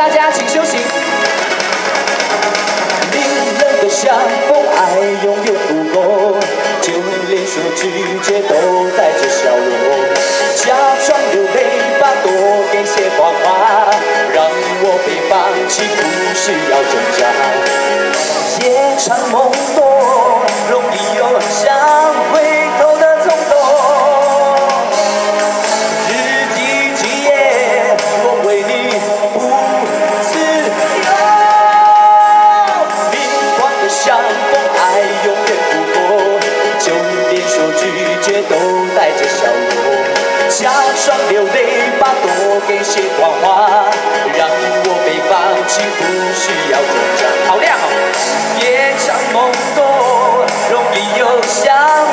大家请休息。令人的相逢，爱永远不够，就连说拒绝都带着笑容，假装流泪吧，多给些花花，让我被放弃，不需要挣扎。夜长梦多。带着笑容，假装流泪，把多给些谎话，让我被放弃，不需要挣扎。好亮！夜长梦多，容易有想。